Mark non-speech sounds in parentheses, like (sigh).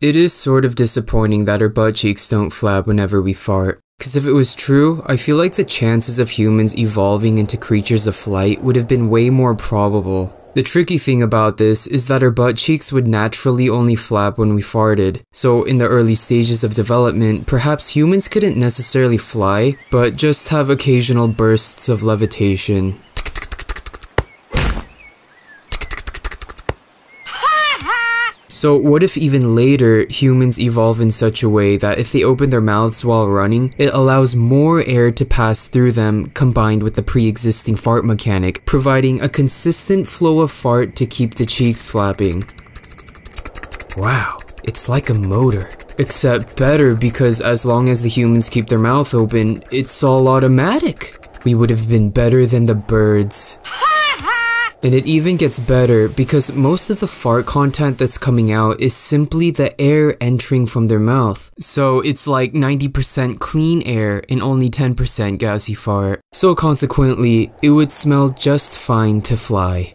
It is sort of disappointing that our butt cheeks don't flap whenever we fart. Because if it was true, I feel like the chances of humans evolving into creatures of flight would have been way more probable. The tricky thing about this is that our butt cheeks would naturally only flap when we farted. So in the early stages of development, perhaps humans couldn't necessarily fly, but just have occasional bursts of levitation. So what if even later, humans evolve in such a way that if they open their mouths while running, it allows more air to pass through them combined with the pre-existing fart mechanic, providing a consistent flow of fart to keep the cheeks flapping. Wow, it's like a motor. Except better because as long as the humans keep their mouth open, it's all automatic. We would have been better than the birds. (laughs) And it even gets better because most of the fart content that's coming out is simply the air entering from their mouth. So it's like 90% clean air and only 10% gassy fart. So consequently, it would smell just fine to fly.